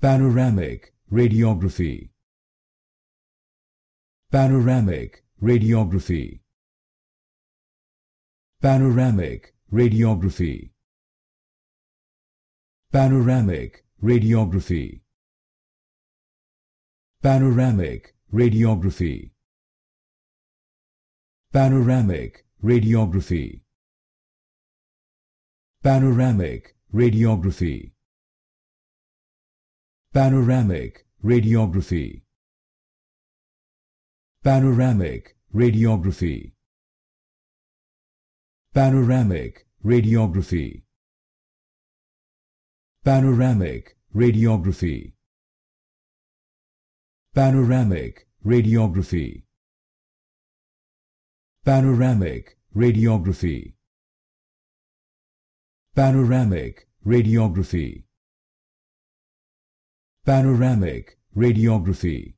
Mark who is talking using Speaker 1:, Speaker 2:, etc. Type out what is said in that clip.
Speaker 1: panoramic radiography. Panoramic radiography. Panoramic radiography. Panoramic radiography. Panoramic radiography. Panoramic radiography. Panoramic radiography panoramic radiography. Panoramic radiography. Panoramic radiography. Panoramic radiography. Panoramic radiography. Panoramic radiography. Panoramic radiography panoramic radiography